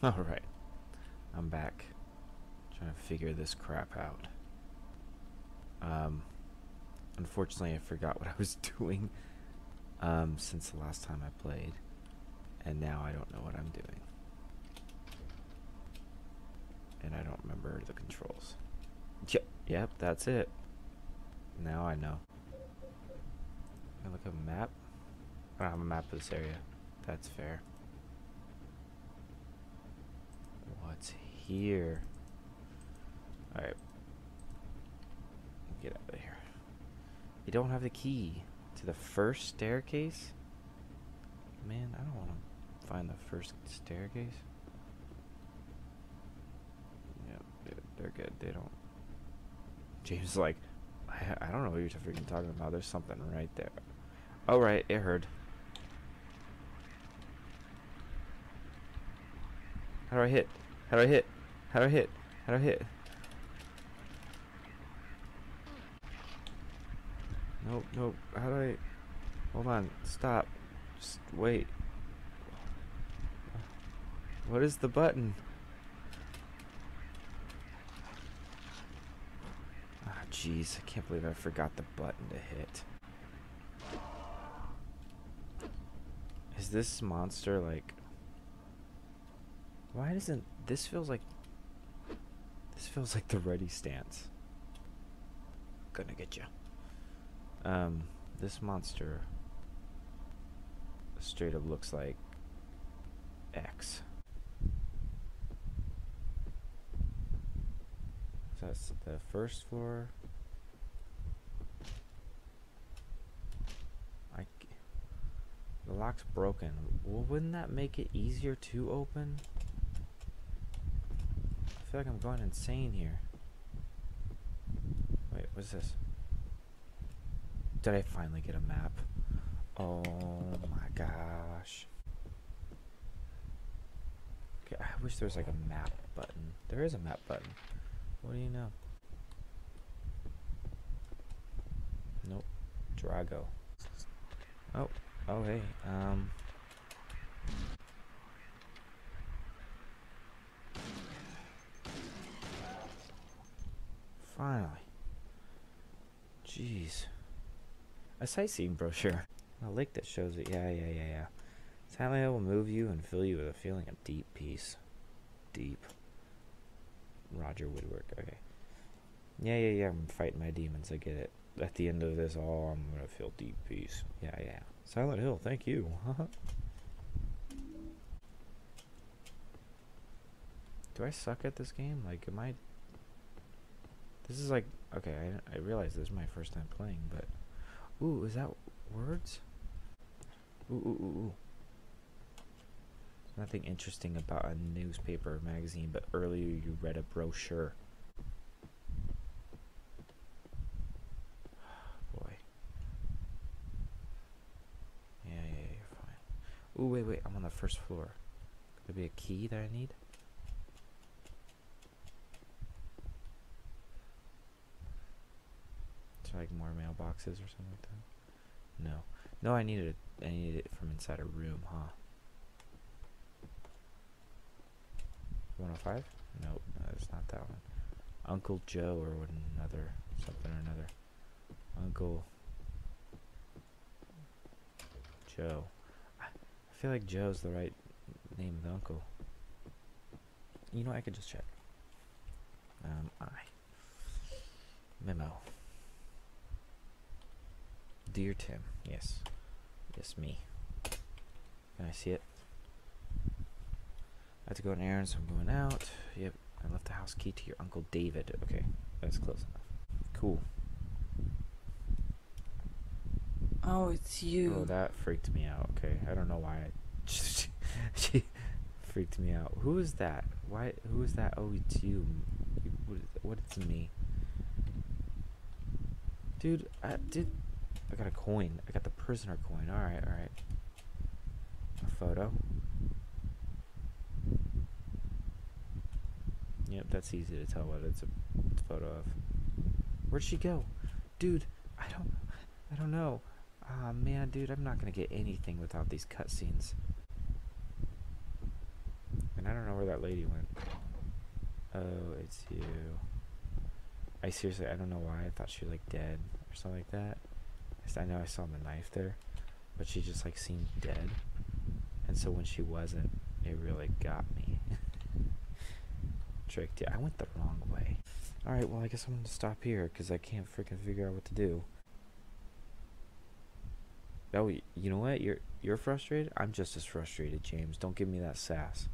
Alright. I'm back. Trying to figure this crap out. Um, unfortunately, I forgot what I was doing um, since the last time I played. And now I don't know what I'm doing. And I don't remember the controls. Yep, yep, that's it. Now I know. I look at a map. I don't have a map of this area. That's fair. What's here? Alright. Get out of here. You don't have the key to the first staircase? Man, I don't want to find the first staircase. Yeah, they're good. They don't. James like, I, I don't know what you're freaking talking about. There's something right there. Oh, right. It heard. How do I hit? How do I hit? How do I hit? How do I hit? Nope, nope. How do I... Hold on. Stop. Just wait. What is the button? Ah, oh, jeez. I can't believe I forgot the button to hit. Is this monster like... Why doesn't... This feels like... Feels like the ready stance. Gonna get you. Um, this monster straight up looks like X. So that's the first floor. I, the lock's broken. Well, wouldn't that make it easier to open? I feel like I'm going insane here. Wait, what's this? Did I finally get a map? Oh my gosh. Okay, I wish there was like a map button. There is a map button. What do you know? Nope. Drago. Oh, oh hey, um... Finally. Jeez. A sightseeing brochure. A lake that shows it. Yeah, yeah, yeah, yeah. Silent Hill will move you and fill you with a feeling of deep peace. Deep. Roger Woodwork. Okay. Yeah, yeah, yeah. I'm fighting my demons. I get it. At the end of this all, I'm gonna feel deep peace. Yeah, yeah. Silent Hill. Thank you. Do I suck at this game? Like, am I... This is like... Okay, I, I realize this is my first time playing, but... Ooh, is that words? Ooh, ooh, ooh, ooh. Nothing interesting about a newspaper or magazine, but earlier you read a brochure. Boy. Yeah, yeah, yeah, you're fine. Ooh, wait, wait, I'm on the first floor. Could there be a key that I need? Like more mailboxes or something like that? No. No, I needed it. I needed it from inside a room, huh? 105? Nope, no, it's not that one. Uncle Joe or another something or another. Uncle Joe. I feel like Joe's the right name of the uncle. You know, I could just check. Um, I. Memo. Dear Tim. Yes. Yes, me. Can I see it? I have to go on errands, so I'm going out. Yep. I left the house key to your Uncle David. Okay. That's close enough. Cool. Oh, it's you. Oh, that freaked me out. Okay. I don't know why. I she freaked me out. Who is that? Why? Who is that? Oh, it's you. What? What? It's me. Dude, I did. I got a coin. I got the prisoner coin. Alright, alright. A photo. Yep, that's easy to tell what it's a photo of. Where'd she go? Dude, I don't I don't know. Ah man, dude, I'm not gonna get anything without these cutscenes. And I don't know where that lady went. Oh, it's you. I seriously, I don't know why. I thought she was like dead or something like that. I know I saw the knife there, but she just like seemed dead. And so when she wasn't, it really got me. Tricked you. I went the wrong way. Alright, well, I guess I'm gonna stop here because I can't freaking figure out what to do. Oh, you know what? You're you're frustrated. I'm just as frustrated, James. Don't give me that sass.